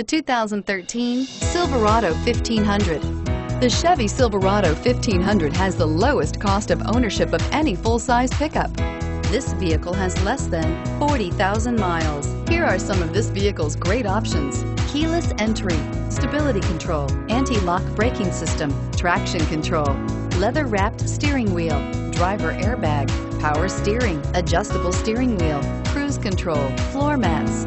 The 2013 Silverado 1500. The Chevy Silverado 1500 has the lowest cost of ownership of any full-size pickup. This vehicle has less than 40,000 miles. Here are some of this vehicle's great options. Keyless entry, stability control, anti-lock braking system, traction control, leather-wrapped steering wheel, driver airbag, power steering, adjustable steering wheel, cruise control, floor mats.